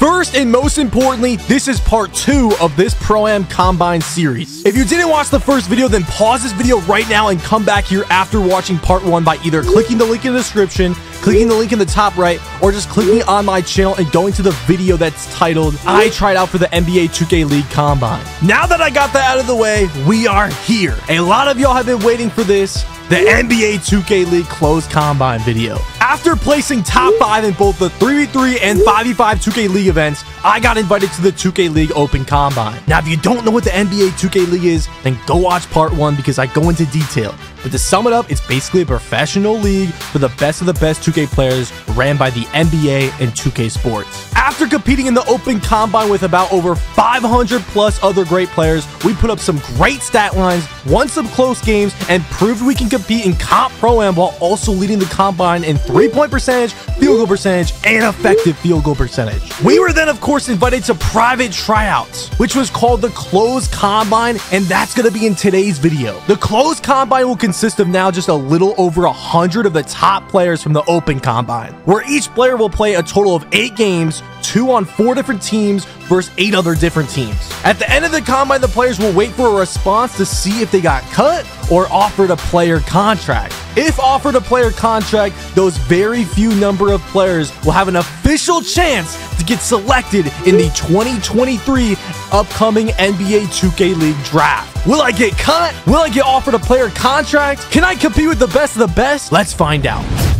First and most importantly, this is part two of this Pro-Am Combine series. If you didn't watch the first video, then pause this video right now and come back here after watching part one by either clicking the link in the description, clicking the link in the top right, or just clicking on my channel and going to the video that's titled, I tried out for the NBA 2K League Combine. Now that I got that out of the way, we are here. A lot of y'all have been waiting for this, the NBA 2K League closed combine video. After placing top 5 in both the 3v3 and 5v5 2K League events, I got invited to the 2K League Open Combine. Now, if you don't know what the NBA 2K League is, then go watch part 1 because I go into detail. But to sum it up, it's basically a professional league for the best of the best 2K players ran by the NBA and 2K Sports. After competing in the Open Combine with about over 500 plus other great players, we put up some great stat lines, won some close games, and proved we can compete in Comp Pro Am while also leading the Combine in three-point percentage, field goal percentage, and effective field goal percentage. We were then, of course, invited to private tryouts, which was called the Closed Combine, and that's going to be in today's video. The Closed Combine will consist of now just a little over 100 of the top players from the Open Combine, where each player will play a total of eight games, two on four different teams versus eight other different teams. At the end of the combine, the players will wait for a response to see if they got cut or offered a player contract. If offered a player contract, those very few number of players will have an official chance to get selected in the 2023 upcoming NBA 2K League draft. Will I get cut? Will I get offered a player contract? Can I compete with the best of the best? Let's find out.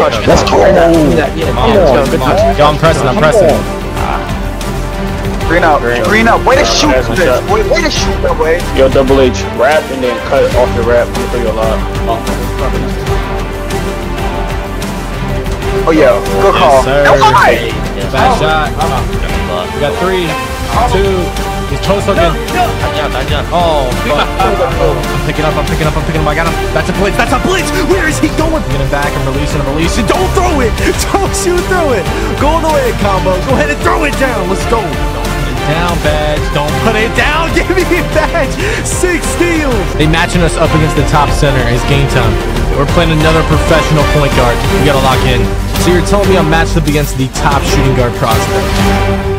Let's go. Yo, I'm pressing, I'm pressing. Green out. Green out. Way to shoot, That's a Way, way to shoot that way. Yo, double H, rap and then cut off the rap. Look for your lot. Oh yeah, good call. sir. And why? Bad oh. shot. We got three, two. Again. Oh, fuck. I'm picking up, I'm picking up, I'm picking up. I got him. That's a blitz. That's a blitz. Where is he going? I'm getting back. I'm releasing, I'm releasing. Don't throw it. Don't shoot through it. Go all the way, combo. Go ahead and throw it down. Let's go. Don't put it down badge. Don't Put it down. Give me a badge. Six steals. They matching us up against the top center. It's game time. We're playing another professional point guard. We gotta lock in. So you're telling me I'm matched up against the top shooting guard prospect?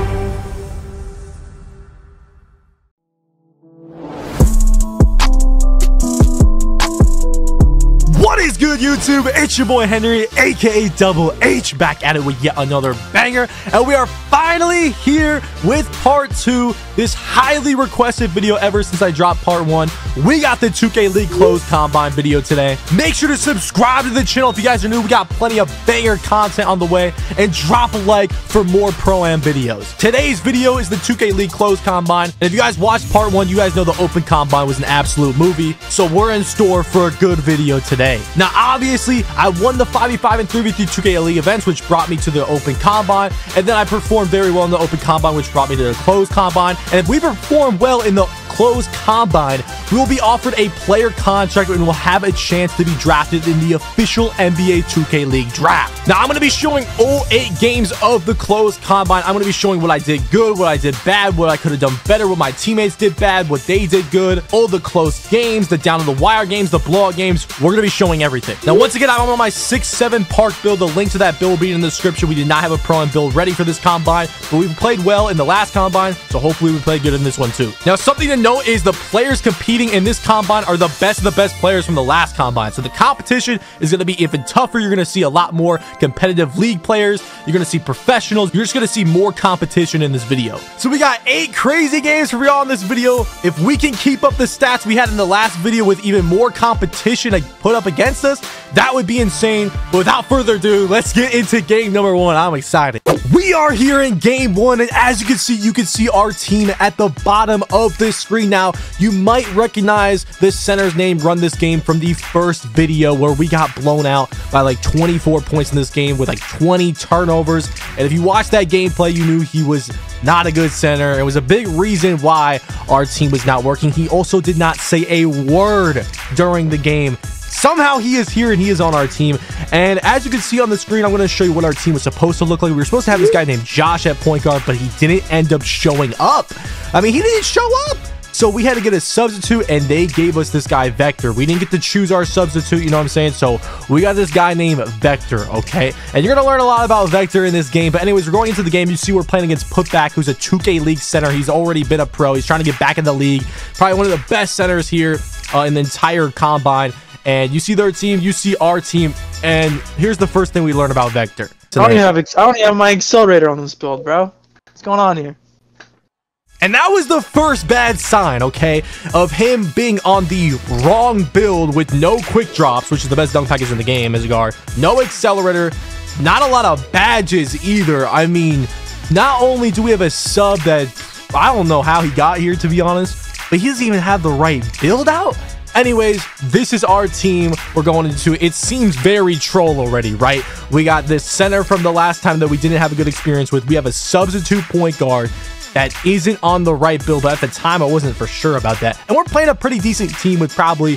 YouTube? It's your boy Henry, aka Double H, back at it with yet another banger. And we are finally here with part two. This highly requested video ever since I dropped part one. We got the 2K League Closed Combine video today. Make sure to subscribe to the channel if you guys are new. We got plenty of banger content on the way. And drop a like for more Pro-Am videos. Today's video is the 2K League Closed Combine. And if you guys watched part one, you guys know the Open Combine was an absolute movie. So we're in store for a good video today. Now, obviously, I won the 5v5 and 3v3 2K League events, which brought me to the Open Combine. And then I performed very well in the Open Combine, which brought me to the Closed Combine. And if we perform well in the Closed Combine, we will be offered a player contract and will have a chance to be drafted in the official NBA 2K League draft. Now, I'm going to be showing all eight games of the Closed Combine. I'm going to be showing what I did good, what I did bad, what I could have done better, what my teammates did bad, what they did good, all the close games, the down to the wire games, the blowout games. We're going to be showing everything. Now, once again, I'm on my 6-7 park build. The link to that build will be in the description. We did not have a pro and build ready for this combine, but we've played well in the last combine, so hopefully we play good in this one too. Now, something to note is the players competing in this combine are the best of the best players from the last combine. So the competition is going to be even tougher. You're going to see a lot more competitive league players. You're going to see professionals. You're just going to see more competition in this video. So we got eight crazy games for y'all in this video. If we can keep up the stats we had in the last video with even more competition put up against us, that would be insane. But without further ado, let's get into game number one. I'm excited. We are here in game one, and as you can see, you can see our team at the bottom of the screen now. You might recognize this center's name, run this game from the first video where we got blown out by like 24 points in this game with like 20 turnovers. And if you watched that gameplay, you knew he was not a good center. It was a big reason why our team was not working. He also did not say a word during the game. Somehow he is here and he is on our team. And as you can see on the screen, I'm going to show you what our team was supposed to look like. We were supposed to have this guy named Josh at point guard, but he didn't end up showing up. I mean, he didn't show up. So we had to get a substitute and they gave us this guy Vector. We didn't get to choose our substitute, you know what I'm saying? So we got this guy named Vector, okay? And you're going to learn a lot about Vector in this game. But anyways, we're going into the game. You see we're playing against Putback, who's a 2K League center. He's already been a pro. He's trying to get back in the league. Probably one of the best centers here uh, in the entire combine. And you see their team, you see our team. And here's the first thing we learn about Vector. I don't even have I don't even have my accelerator on this build, bro. What's going on here? And that was the first bad sign, okay, of him being on the wrong build with no quick drops, which is the best dunk package in the game as a guard, no accelerator, not a lot of badges either. I mean, not only do we have a sub that I don't know how he got here, to be honest, but he doesn't even have the right build out. Anyways, this is our team we're going into. It seems very troll already, right? We got this center from the last time that we didn't have a good experience with. We have a substitute point guard that isn't on the right build, but at the time I wasn't for sure about that. And we're playing a pretty decent team with probably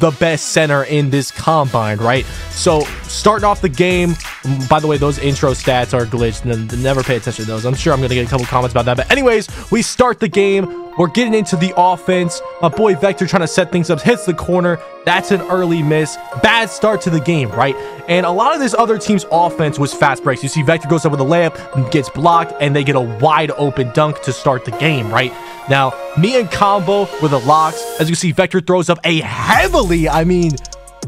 the best center in this combine, right? So starting off the game, mm, by the way, those intro stats are glitched. Never pay attention to those. I'm sure I'm gonna get a couple comments about that. But anyways, we start the game. We're getting into the offense. My boy Vector trying to set things up, hits the corner. That's an early miss. Bad start to the game, right? And a lot of this other team's offense was fast breaks. You see Vector goes up with a layup, gets blocked, and they get a wide open dunk to start the game, right? Now, me and Combo with the locks. As you see, Vector throws up a heavily, I mean,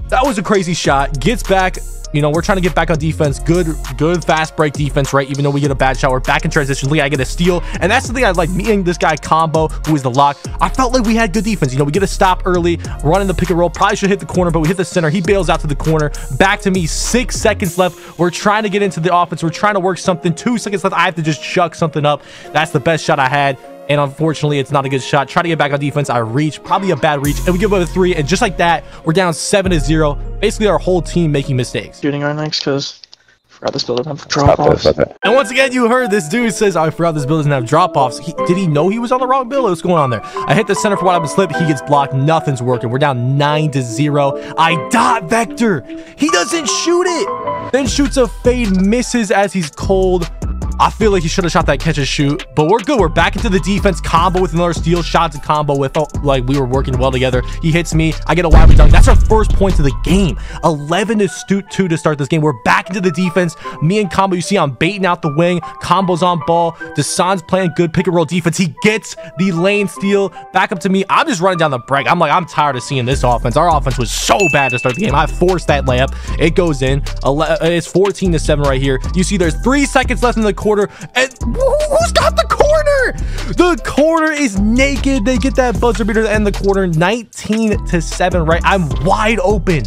that was a crazy shot. Gets back, you know, we're trying to get back on defense. Good, good fast break defense, right? Even though we get a bad shot, we're back in transition. Lee, I get a steal. And that's the thing I like. Me and this guy combo, who is the lock. I felt like we had good defense. You know, we get a stop early, running the pick and roll. Probably should hit the corner, but we hit the center. He bails out to the corner. Back to me. Six seconds left. We're trying to get into the offense. We're trying to work something. Two seconds left. I have to just chuck something up. That's the best shot I had. And unfortunately, it's not a good shot. Try to get back on defense. I reach, probably a bad reach, and we give up a three. And just like that, we're down seven to zero. Basically, our whole team making mistakes. Shooting our next because forgot this build doesn't have drop offs. And once again, you heard this dude says, I forgot this build doesn't have drop offs. Did he know he was on the wrong build? What's going on there? I hit the center for what happened slip. He gets blocked. Nothing's working. We're down nine to zero. I dot Vector. He doesn't shoot it. Then shoots a fade, misses as he's cold. I feel like he should have shot that catch and shoot, but we're good. We're back into the defense combo with another steal shot to combo with, oh, like we were working well together. He hits me. I get a wide dunk. That's our first point of the game. 11 to 2 to start this game. We're back into the defense. Me and Combo, you see I'm baiting out the wing. Combo's on ball. Desan's playing good pick and roll defense. He gets the lane steal back up to me. I'm just running down the break. I'm like, I'm tired of seeing this offense. Our offense was so bad to start the game. I forced that layup. It goes in. It's 14 to 7 right here. You see there's three seconds left in the quarter. And who's got the corner? The corner is naked. They get that buzzer beater to end the quarter 19 to 7, right? I'm wide open.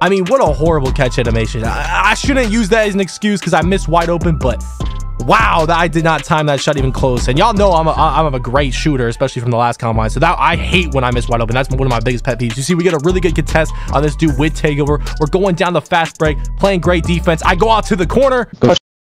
I mean, what a horrible catch animation. I, I shouldn't use that as an excuse because I missed wide open, but wow, that I did not time that shot even close. And y'all know I'm a, I'm a great shooter, especially from the last combine. So that I hate when I miss wide open. That's one of my biggest pet peeves. You see, we get a really good contest on this dude with takeover. We're going down the fast break, playing great defense. I go out to the corner.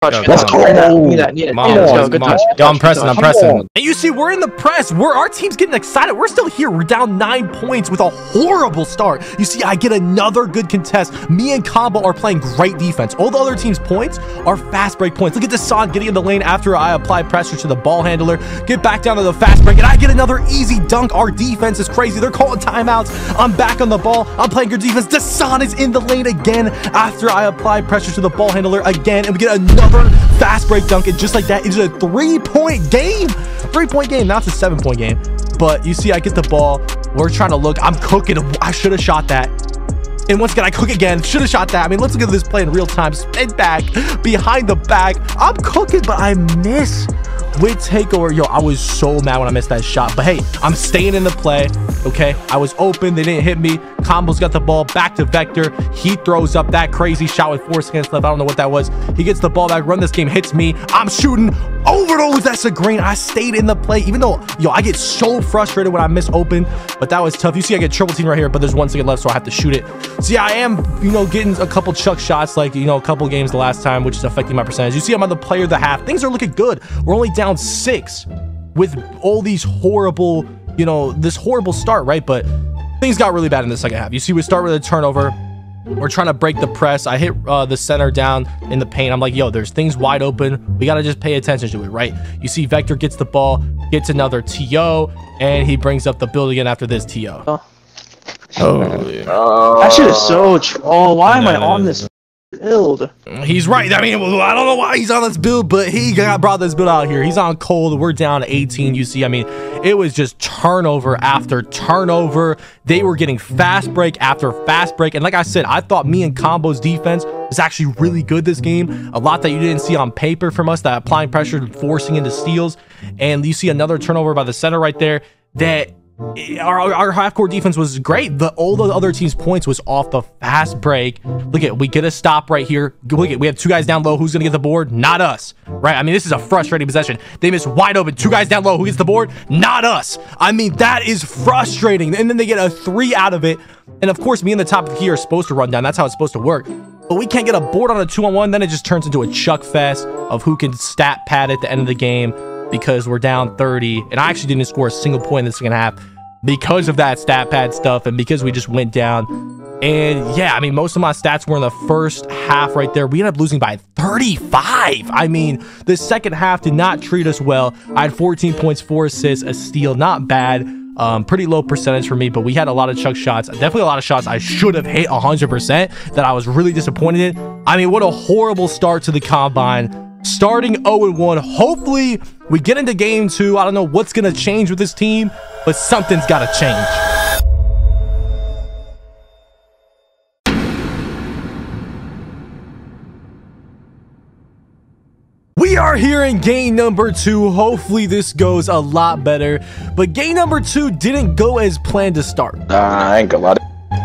Touch. Let's go. Need that, need that. Good touch. I'm pressing, I'm pressing. And you see, we're in the press. We're our team's getting excited. We're still here. We're down nine points with a horrible start. You see, I get another good contest. Me and Combo are playing great defense. All the other team's points are fast break points. Look at Desan getting in the lane after I apply pressure to the ball handler. Get back down to the fast break, and I get another easy dunk. Our defense is crazy. They're calling timeouts. I'm back on the ball. I'm playing good defense. Desan is in the lane again after I apply pressure to the ball handler again, and we get another fast break dunk. And just like that, it's a three-point game. Three-point game. Now it's a seven-point game. But you see, I get the ball. We're trying to look. I'm cooking. I should have shot that. And once again, I cook again. Should have shot that. I mean, let's look at this play in real time. Spin back, behind the back. I'm cooking, but I miss with takeover. Yo, I was so mad when I missed that shot. But hey, I'm staying in the play. Okay, I was open. They didn't hit me. Combo's got the ball back to Vector. He throws up that crazy shot with four seconds left. I don't know what that was. He gets the ball back. Run this game. Hits me. I'm shooting. Overdose, that's a green. I stayed in the play, even though, yo, I get so frustrated when I miss open, but that was tough. You see, I get triple team right here, but there's one second left, so I have to shoot it. See, I am, you know, getting a couple chuck shots, like, you know, a couple games the last time, which is affecting my percentage. You see, I'm on the player of the half. Things are looking good. We're only down six with all these horrible, you know, this horrible start, right? But things got really bad in the second half. You see, we start with a turnover. We're trying to break the press. I hit uh, the center down in the paint. I'm like, yo, there's things wide open. We got to just pay attention to it, right? You see Vector gets the ball, gets another TO, and he brings up the build again after this TO. Oh. Oh, yeah. That shit is so troll. Why am I on this build? He's right. I mean, I don't know why he's on this build, but he got brought this build out here. He's on cold. We're down 18. You see, I mean, it was just turnover after turnover. They were getting fast break after fast break. And like I said, I thought me and Combo's defense was actually really good this game. A lot that you didn't see on paper from us, that applying pressure forcing into steals. And you see another turnover by the center right there that our, our half-court defense was great. The all the other team's points was off the fast break. Look at we get a stop right here. Look at we have two guys down low. Who's gonna get the board? Not us, right? I mean, this is a frustrating possession. They miss wide open. Two guys down low. Who gets the board? Not us. I mean, that is frustrating. And then they get a three out of it. And of course, me and the top of the key are supposed to run down. That's how it's supposed to work. But we can't get a board on a two-on-one. Then it just turns into a chuck fest of who can stat pad at the end of the game because we're down 30. And I actually didn't score a single point in the second half because of that stat pad stuff and because we just went down. And yeah, I mean, most of my stats were in the first half right there. We ended up losing by 35. I mean, the second half did not treat us well. I had 14 points, four assists, a steal, not bad. Um, pretty low percentage for me, but we had a lot of chuck shots. Definitely a lot of shots I should have hit 100% that I was really disappointed in. I mean, what a horrible start to the combine starting 0-1. Hopefully, we get into game two. I don't know what's going to change with this team, but something's got to change. We are here in game number two. Hopefully this goes a lot better. But game number two didn't go as planned to start. Nah, I ain't gonna lie.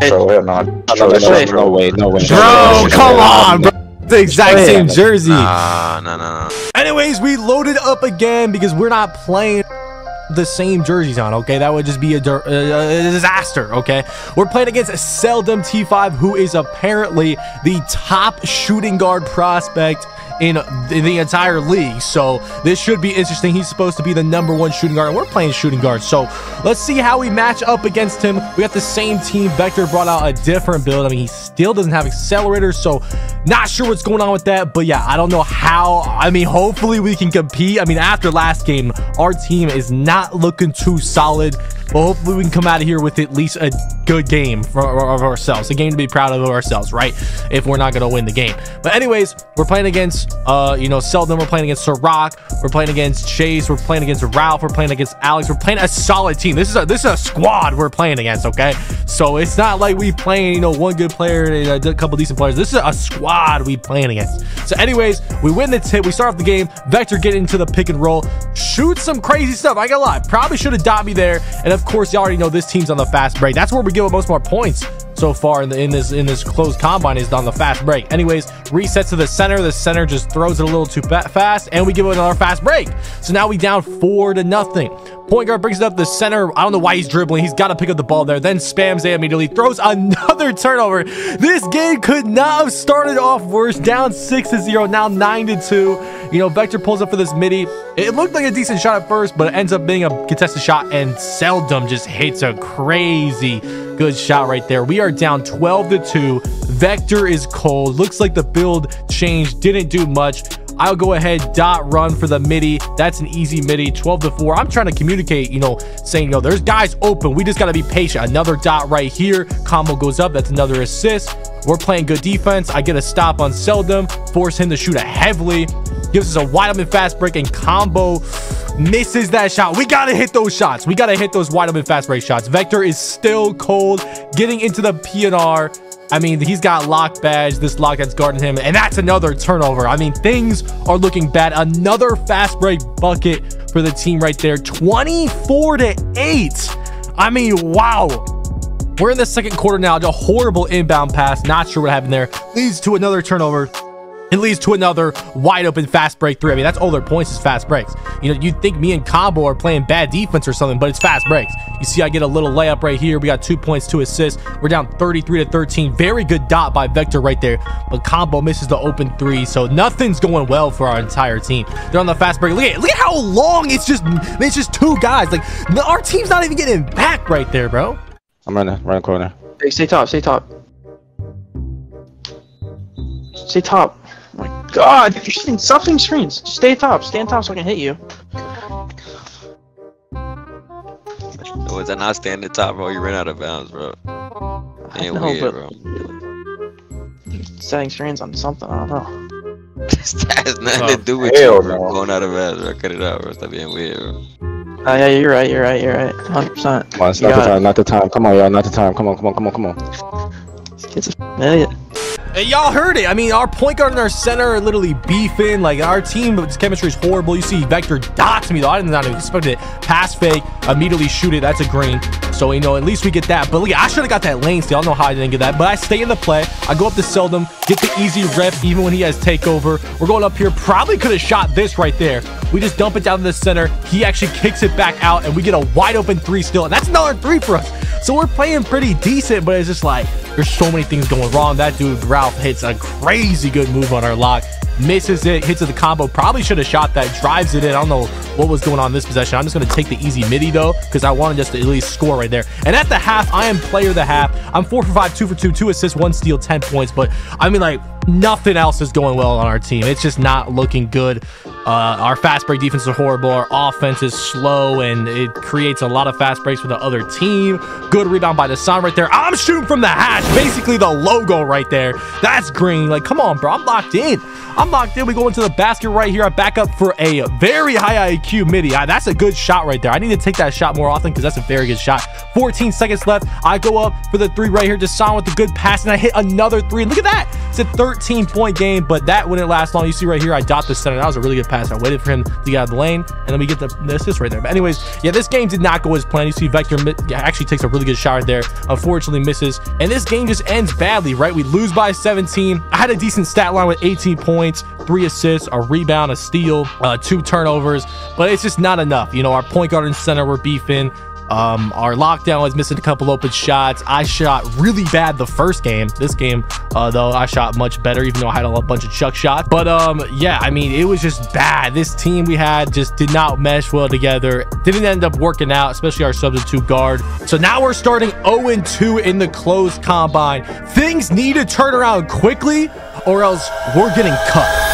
Bro, no. No way, no way. Bro, come on, bro. The exact same jersey. Nah, no, no, no. Anyways, we loaded up again because we're not playing the same jerseys on, okay? That would just be a, uh, a, disaster, okay? We're playing against Seldom T5, who is apparently the top shooting guard prospect in, in the entire league. So this should be interesting. He's supposed to be the number one shooting guard, we're playing shooting guard. So let's see how we match up against him. We got the same team. Vector brought out a different build. I mean, he still doesn't have accelerators, so not sure what's going on with that. But yeah, I don't know how. I mean, hopefully we can compete. I mean, after last game, our team is not looking too solid. But hopefully we can come out of here with at least a good game for, of ourselves. A game to be proud of ourselves, right? If we're not going to win the game. But anyways, we're playing against, uh, you know, Seldom. We're playing against Ciroc. We're playing against Chase. We're playing against Ralph. We're playing against Alex. We're playing a solid team. This is a this is a squad we're playing against, okay? So it's not like we playing, you know, one good player and a couple decent players. This is a squad we playing against. So anyways, we win the tip. We start off the game. Vector get into the pick and roll. Shoot some crazy stuff. I got a lot. Probably should have dot me there. And of course, y'all already know this team's on the fast break. That's where we give up most of our points so far in, the, in this in this closed combine is on the fast break. Anyways, resets to the center. The center just throws it a little too fast, and we give it another fast break. So now we down four to nothing. Point guard brings it up the center. I don't know why he's dribbling. He's got to pick up the ball there. Then spams it immediately. Throws another turnover. This game could not have started off worse. Down 6 to 0. Now 9 to 2. You know, Vector pulls up for this midi. It looked like a decent shot at first, but it ends up being a contested shot. And Seldom just hits a crazy good shot right there. We are down 12 to 2. Vector is cold. Looks like the build change didn't do much. I'll go ahead, dot run for the midi. That's an easy midi, 12 to 4. I'm trying to communicate, you know, saying, no, there's guys open. We just got to be patient. Another dot right here. Combo goes up. That's another assist. We're playing good defense. I get a stop on Seldom, force him to shoot it heavily. Gives us a wide open fast break and combo misses that shot. We got to hit those shots. We got to hit those wide open fast break shots. Vector is still cold, getting into the PNR. I mean, he's got lock badge, this lock that's guarding him, and that's another turnover. I mean, things are looking bad. Another fast break bucket for the team right there. 24 to 8. I mean, wow. We're in the second quarter now. A horrible inbound pass. Not sure what happened there. Leads to another turnover. It leads to another wide open fast break three. I mean, that's all their points is fast breaks. You know, you'd think me and Combo are playing bad defense or something, but it's fast breaks. You see, I get a little layup right here. We got two points, two assists. We're down 33 to 13. Very good dot by Vector right there, but Combo misses the open three, so nothing's going well for our entire team. They're on the fast break. Look at look at how long it's just it's just two guys. Like our team's not even getting back right there, bro. I'm running, running corner. Hey, stay top, stay top. Stay top. Oh my god, you're shooting, stop shooting screens. Stay top, stay on top so I can hit you. Oh, Was I not standing top, bro? You ran out of bounds, bro. Ain't know, weird, but- bro. Setting screens on something, I don't know. that has nothing Oh, to do with hell you, bro. no. Going out of bounds, bro. Cut it out, bro. Stop being weird, bro. Oh yeah, you're right, you're right, you're right. 100%. Come on, it's not the got it. time, not the time. Come on, y'all, not the time. Come on, come on, come on, come on. This kid's a f- idiot. Hey, Uh, y'all heard it. I mean, our point guard and our center are literally beefing. Like, our team, chemistry is horrible. You see Vector dots me, though. I did not expect it. Pass fake, immediately shoot it. That's a green. So, you know, at least we get that. But look, I should have got that lane don't know how I didn't get that. But I stay in the play. I go up to Seldom, get the easy rep, even when he has takeover. We're going up here. Probably could have shot this right there. We just dump it down to the center. He actually kicks it back out, and we get a wide open three still. And that's another three for us. So we're playing pretty decent, but it's just like there's so many things going wrong. That dude Ralph hits a crazy good move on our lock, misses it, hits it the combo. Probably should have shot that, drives it in. I don't know what was going on in this possession. I'm just gonna take the easy midi though, because I wanted just to at least score right there. And at the half, I am player the half. I'm four for five, two for two, two assists, one steal, ten points. But I mean, like nothing else is going well on our team. It's just not looking good. Uh, our fast break defense is horrible. Our offense is slow, and it creates a lot of fast breaks for the other team. Good rebound by the sun right there. I'm shooting from the hash, basically the logo right there. That's green. Like, come on, bro. I'm locked in. I'm locked in. We go into the basket right here. I back up for a very high IQ midi. That's a good shot right there. I need to take that shot more often because that's a very good shot. 14 seconds left. I go up for the three right here. Desan with the good pass, and I hit another three. Look at that. It's a 13 point game, but that wouldn't last long. You see right here, I dot the center. That was a really good pass. I waited for him to get out of the lane, and then we get the, the assist right there. But anyways, yeah, this game did not go as planned. You see Vector actually takes a really good shot right there. Unfortunately misses. And this game just ends badly, right? We lose by 17. I had a decent stat line with 18 points, three assists, a rebound, a steal, uh, two turnovers, but it's just not enough. You know, our point guard and center were beefing. Um, our lockdown was missing a couple open shots. I shot really bad the first game. This game, uh, though, I shot much better, even though I had a bunch of chuck shots. But um, yeah, I mean, it was just bad. This team we had just did not mesh well together. Didn't end up working out, especially our substitute guard. So now we're starting 0-2 in the closed combine. Things need to turn around quickly, or else we're getting cut.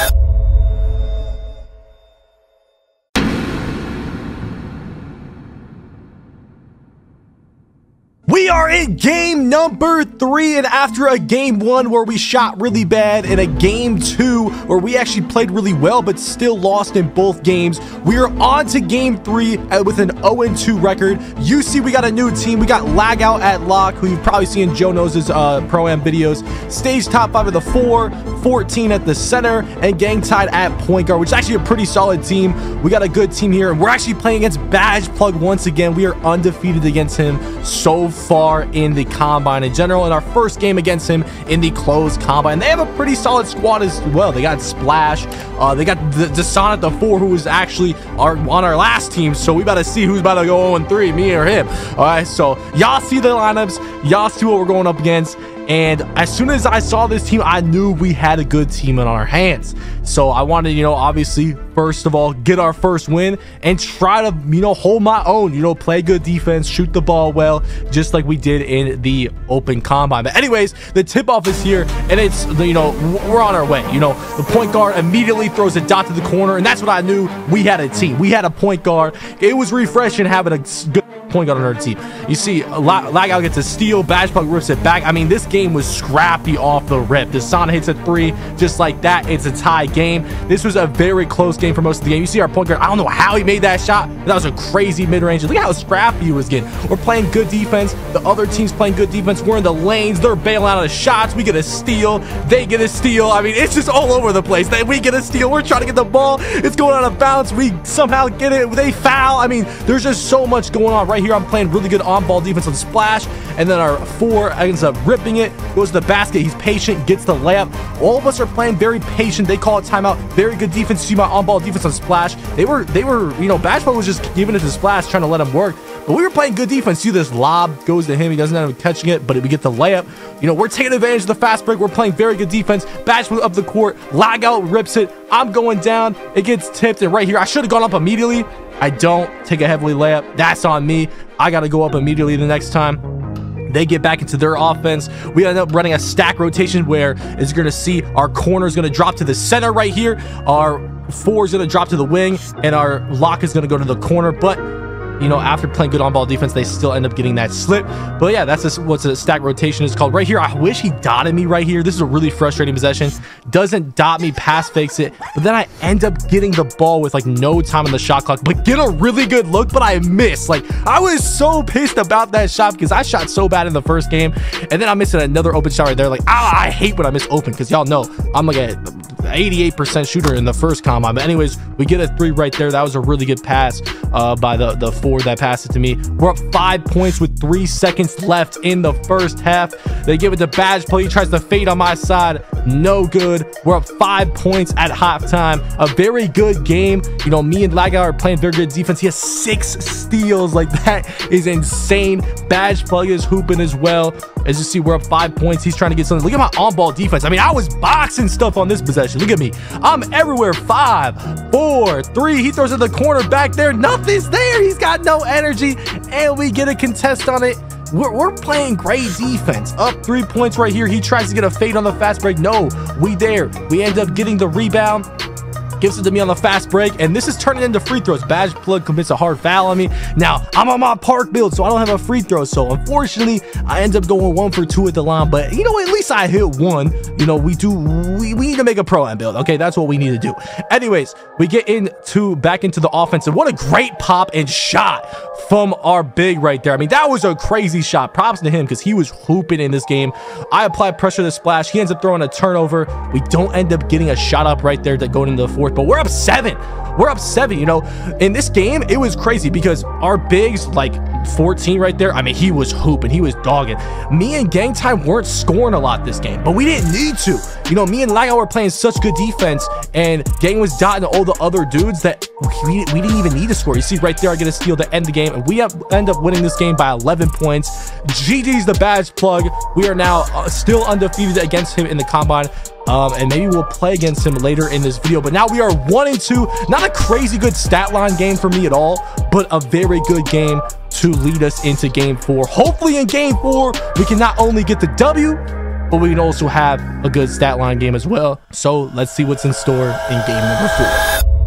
Game number three, and after a game one where we shot really bad, and a game two where we actually played really well but still lost in both games, we are on to game three uh, with an 0-2 record. You see, we got a new team. We got Lag Out at Lock, who you've probably seen Joe Knows' uh, Pro-Am videos. Stage top five of the four, 14 at the center, and Gang Tied at point guard, which is actually a pretty solid team. We got a good team here, and we're actually playing against Badge Plug once again. We are undefeated against him so far in the combine in general. In our first game against him in the closed combine, they have a pretty solid squad as well. They got Splash, uh, they got the Desan the four, who was actually our on our last team. So we about to see who's about to go 0 3, me or him. All right, so y'all see the lineups, y'all see what we're going up against. And as soon as I saw this team, I knew we had a good team in our hands. So I wanted, you know, obviously, first of all, get our first win and try to, you know, hold my own, you know, play good defense, shoot the ball well, just like we did in the open combine. But anyways, the tip off is here and it's, you know, we're on our way. You know, the point guard immediately throws a dot to the corner. And that's what I knew we had a team. We had a point guard. It was refreshing having a good point guard on our team. You see, Lagout gets a steal, Badge Plug rips it back. I mean, this game was scrappy off the rip. Desana hits a three, just like that. It's a tie game. This was a very close game for most of the game. You see our point guard, I don't know how he made that shot. That was a crazy mid-range. Look at how scrappy he was getting. We're playing good defense. The other team's playing good defense. We're in the lanes. They're bailing out of the shots. We get a steal. They get a steal. I mean, it's just all over the place. They, we get a steal. We're trying to get the ball. It's going out of bounds. We somehow get it. They foul. I mean, there's just so much going on right right here, I'm playing really good on ball defense on splash. And then our four ends up ripping it, goes to the basket. He's patient, gets the layup. All of us are playing very patient. They call a timeout. Very good defense. See my on ball defense on splash. They were, they were, you know, Bashful was just giving it to splash, trying to let him work. But we were playing good defense. See this lob goes to him. He doesn't end up catching it, but we get the layup. You know, we're taking advantage of the fast break. We're playing very good defense. Bashful up the court. Lag out, rips it. I'm going down. It gets tipped. And right here, I should have gone up immediately. I don't take a heavily layup. That's on me. I got to go up immediately the next time. They get back into their offense. We end up running a stack rotation where, you're going to see, our corner is going to drop to the center right here. Our four is going to drop to the wing, and our lock is going to go to the corner. But you know, after playing good on-ball defense, they still end up getting that slip. But yeah, that's just what's a stack rotation is called. Right here, I wish he dotted me right here. This is a really frustrating possession. Doesn't dot me, pass fakes it, but then I end up getting the ball with like no time on the shot clock, but get a really good look, but I miss. Like, I was so pissed about that shot because I shot so bad in the first game, and then I'm missing another open shot right there. Like, ah, I hate when I miss open because y'all know I'm like a 88% shooter in the first combine. But anyways, we get a three right there. That was a really good pass uh, by the, the four that passed it to me. We're up five points with three seconds left in the first half. They give it to Badge Plug. He tries to fade on my side. No good. We're up five points at halftime. A very good game. You know, me and Laga are playing very good defense. He has six steals. Like, that is insane. Badge Plug is hooping as well. As you see, we're up five points. He's trying to get something. Look at my on-ball defense. I mean, I was boxing stuff on this possession. Look at me. I'm everywhere. Five, four, three. He throws in the corner back there. Nothing's there. He's got no energy. And we get a contest on it. We're, we're playing great defense. Up three points right here. He tries to get a fade on the fast break. No, we there. We end up getting the rebound gives it to me on the fast break, and this is turning into free throws. Badge Plug commits a hard foul on me. Now, I'm on my park build, so I don't have a free throw, so unfortunately, I end up going one for two at the line, but you know, at least I hit one. You know, we do, we, we need to make a pro-am build, okay? That's what we need to do. Anyways, we get into, back into the offense, and what a great pop and shot from our big right there. I mean, that was a crazy shot. Props to him, because he was hooping in this game. I apply pressure to splash. He ends up throwing a turnover. We don't end up getting a shot up right there that going into the fourth, but we're up seven. We're up seven, you know. In this game, it was crazy because our bigs, like 14 right there, I mean, he was hooping. He was dogging. Me and Gang Time weren't scoring a lot this game, but we didn't need to. You know, me and Lago were playing such good defense, and Gang was dotting all the other dudes that we, we didn't even need to score. You see right there, I get a steal to end the game, and we have, end up winning this game by 11 points. GG's the badge plug. We are now uh, still undefeated against him in the combine. Um, and maybe we'll play against him later in this video. But now we are one and two. Not a crazy good stat line game for me at all, but a very good game to lead us into game four. Hopefully in game four, we can not only get the W, but we can also have a good stat line game as well. So let's see what's in store in game number four.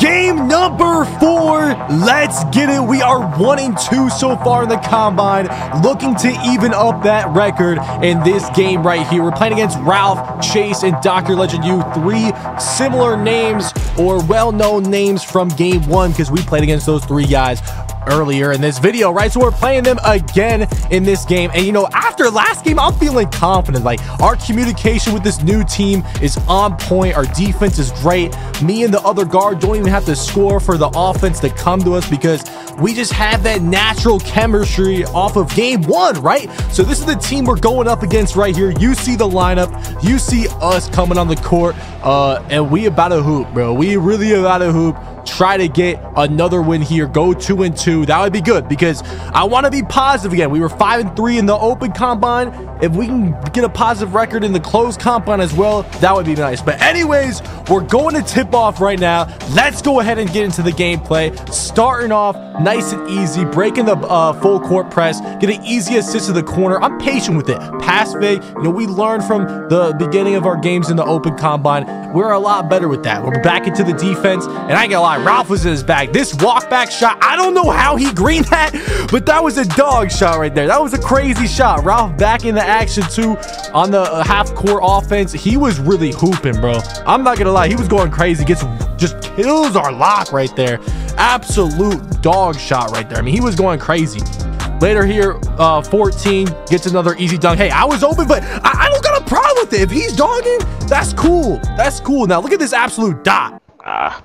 Game number four. Let's get it. We are one and two so far in the combine, looking to even up that record in this game right here. We're playing against Ralph, Chase, and Dr. Legend U. Three similar names or well-known names from game one because we played against those three guys earlier in this video, right? So we're playing them again in this game. And you know, after last game, I'm feeling confident. Like our communication with this new team is on point. Our defense is great. Me and the other guard don't even have to score for the offense to come to us because we just have that natural chemistry off of game one, right? So this is the team we're going up against right here. You see the lineup. You see us coming on the court. Uh, and we about to hoop, bro. We really about to hoop try to get another win here go two and two that would be good because i want to be positive again. We were five and three in the open combine if we can get a positive record in the closed combine as well that would be nice. But anyways we're going to tip off right now. Let's go ahead and get into the gameplay. Starting off nice and easy breaking the uh, full court press get an easy assist to the corner. I'm patient with it. Pass fake you know we learned from the beginning of our games in the open combine. We're a lot better with that. We're back into the defense and i ain't gonna lie Ralph was in his bag. This walk back shot, I don't know how he greened that, but that was a dog shot right there. That was a crazy shot. Ralph back in the action too on the uh, half court offense. He was really hooping, bro. I'm not gonna lie, he was going crazy. Gets just kills our lock right there. Absolute dog shot right there. I mean, he was going crazy. Later here, uh, 14 gets another easy dunk. Hey, I was open, but I, I don't got a problem with it. If he's dogging, that's cool. That's cool. Now look at this absolute dot. Ah,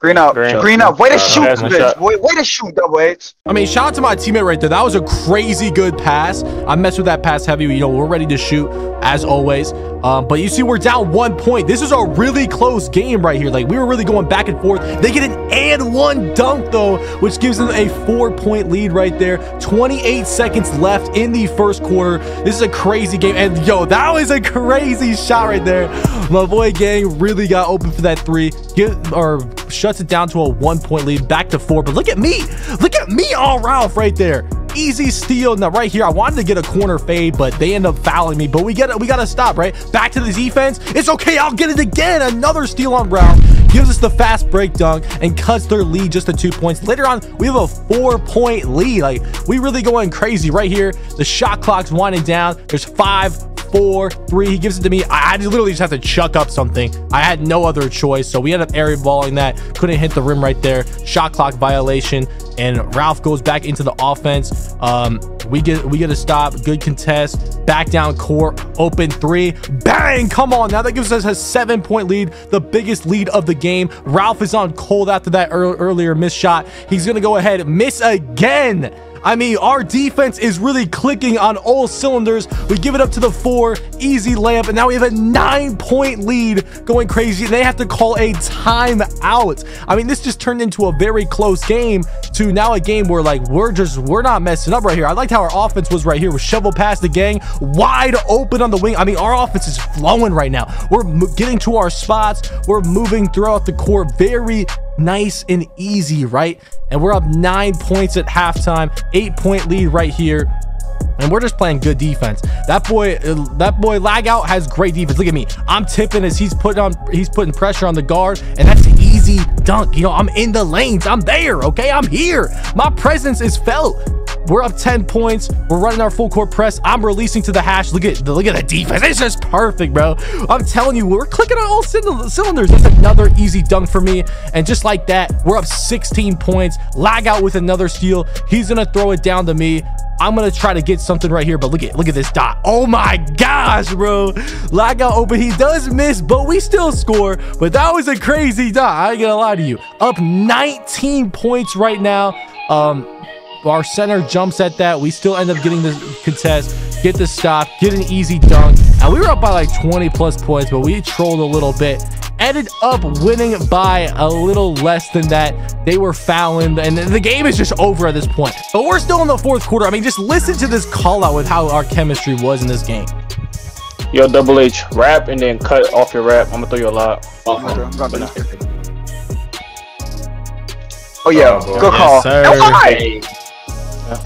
Green up. Green. Green up. Way to Uh, shoot, that's bitch. shot. Way, way to shoot, double H. I mean, shout out to my teammate right there. That was a crazy good pass. I messed with that pass heavy. You know, we're ready to shoot as always. Um, but you see, we're down one point. This is a really close game right here. Like, we were really going back and forth. They get an and one dunk, though, which gives them a four point lead right there. 28 seconds left in the first quarter. This is a crazy game. And yo, that was a crazy shot right there. My boy Gang really got open for that three. Get, or shuts it down to a one point lead, back to four. But look at me. Look at me all Ralph right there. Easy steal. Now right here, I wanted to get a corner fade, but they end up fouling me. But we get it. We gotta stop, right? Back to the defense. It's okay. I'll get it again. Another steal on Ralph. Gives us the fast break dunk and cuts their lead just to two points. Later on, we have a four-point lead. Like we really going crazy right here. The shot clock's winding down. There's five, four, three. He gives it to me. I, I literally just have to chuck up something. I had no other choice. So we end up area balling that. Couldn't hit the rim right there. Shot clock violation. And Ralph goes back into the offense. Um, we get we get a stop. Good contest. Back down court. Open three. Bang! Come on. Now that gives us a seven point lead. The biggest lead of the game. Ralph is on cold after that earlier miss shot. He's gonna go ahead miss again. I mean, our defense is really clicking on all cylinders. We give it up to the four, easy layup, and now we have a nine point lead going crazy. And they have to call a timeout. I mean, this just turned into a very close game to now a game where like we're just we're not messing up right here. I liked how our offense was right here with shovel past the gang, wide open on the wing. I mean, our offense is flowing right now. We're getting to our spots. We're moving throughout the court very nice and easy, right? And we're up nine points at halftime, eight point lead right here. And we're just playing good defense. That boy, uh, that boy lag out has great defense. Look at me. I'm tipping as he's putting on, he's putting pressure on the guard, and that's an easy dunk. You know, I'm in the lanes. I'm there. Okay, I'm here. My presence is felt. We're up 10 points. We're running our full court press. I'm releasing to the hash. Look at the look at the defense. It's just perfect, bro. I'm telling you, we're clicking on all cylinders. That's another easy dunk for me. And just like that, we're up 16 points. Lag out with another steal. He's gonna throw it down to me. I'm gonna try to get something right here, but look at look at this dot. Oh my gosh, bro. Lag out open. He does miss, but we still score. But that was a crazy dot. I ain't gonna lie to you. Up 19 points right now. Um, our center jumps at that. We still end up getting the contest, get the stop, get an easy dunk. And we were up by like 20 plus points, but we trolled a little bit. Ended up winning by a little less than that. They were fouling, and the game is just over at this point. But we're still in the fourth quarter. I mean, just listen to this call out with how our chemistry was in this game. yo, double H, rap and then cut off your rap. I'm gonna throw you a lot. Oh yeah, Oh, good call. sir.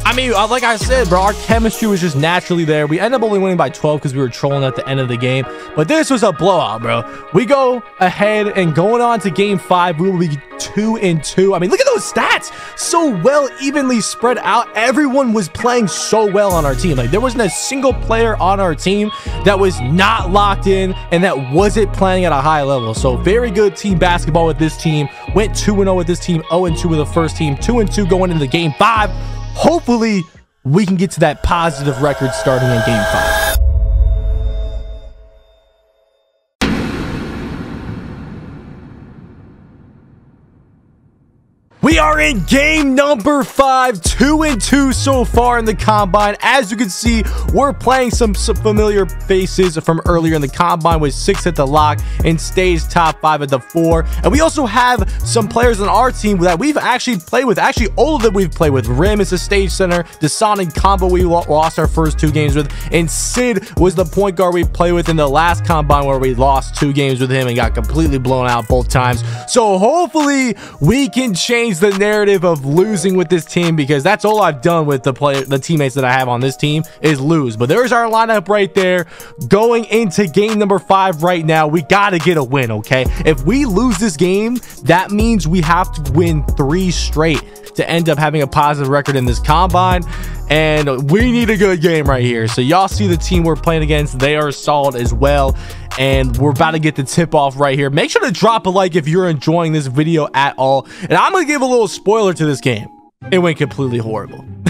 I mean, uh, like I said, bro, our chemistry was just naturally there. We ended up only winning by 12 because we were trolling at the end of the game. But this was a blowout, bro. We go ahead and going on to game five, we will be two and two. I mean, look at those stats. So well evenly spread out. Everyone was playing so well on our team. Like there wasn't a single player on our team that was not locked in and that wasn't playing at a high level. So very good team basketball with this team. Went 2 and 0 with this team, 0 and 2 with the first team, 2 and 2 going into game 5. Hopefully, we can get to that positive record starting in game 5. Are in game number five, two and two so far in the combine. As you can see, we're playing some, some familiar faces from earlier in the combine with six at the lock and stays top five at the four. And we also have some players on our team that we've actually played with. Actually, all of them we've played with. Rim is a stage center. Desan and Combo we lost our first two games with. And Sid was the point guard we played with in the last combine where we lost two games with him and got completely blown out both times. So hopefully we can change the narrative of losing with this team because that's all I've done with the player, the teammates that I have on this team is lose. But there's our lineup right there going into game number five right now. We got to get a win, okay? If we lose this game, that means we have to win three straight to end up having a positive record in this combine. And we need a good game right here. So y'all see the team we're playing against. They are solid as well. And we're about to get the tip off right here. Make sure to drop a like if you're enjoying this video at all. And I'm going to give a little spoiler to this game. It went completely horrible.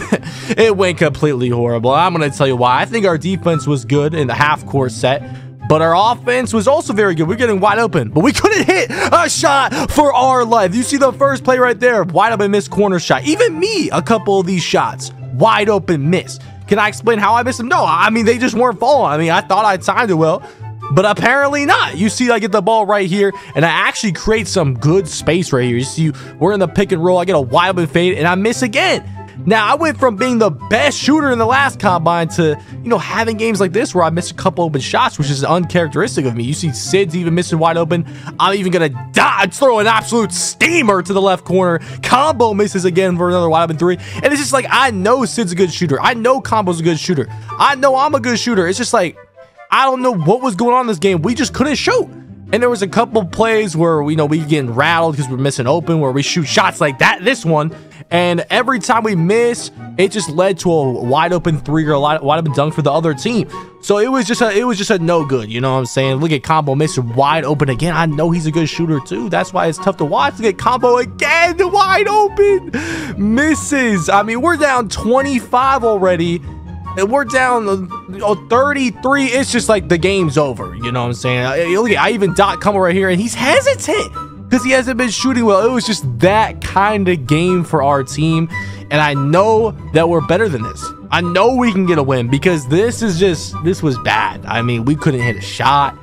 it went completely horrible. I'm going to tell you why. I think our defense was good in the half court set. But our offense was also very good. We're getting wide open, but we couldn't hit a shot for our life. You see the first play right there, wide open miss corner shot. Even me, a couple of these shots, wide open miss. Can I explain how I missed them? No, I mean, they just weren't falling. I mean, I thought I timed it well, but apparently not. You see, I get the ball right here, and I actually create some good space right here. You see, we're in the pick and roll. I get a wide open fade, and I miss again. Now, I went from being the best shooter in the last combine to, you know, having games like this where I miss a couple open shots, which is uncharacteristic of me. You see Sid's even missing wide open. I'm even going to dodge, throw an absolute steamer to the left corner. Combo misses again for another wide open three. And it's just like, I know Sid's a good shooter. I know Combo's a good shooter. I know I'm a good shooter. It's just like, I don't know what was going on in this game. We just couldn't shoot. And there was a couple plays where, you know, we getting rattled because we're missing open, where we shoot shots like that, this one. And every time we miss, it just led to a wide open three or a wide open dunk for the other team. So it was just a it was just a no good. You know what I'm saying? Look at Combo missing wide open again. I know he's a good shooter too. That's why it's tough to watch. Look at Combo again, wide open. Misses. I mean, we're down 25 already. And we're down uh, 33. It's just like the game's over. You know what I'm saying? Look at I even dot come right here, and he's hesitant because he hasn't been shooting well. It was just that kind of game for our team. And I know that we're better than this. I know we can get a win because this is just, this was bad. I mean, we couldn't hit a shot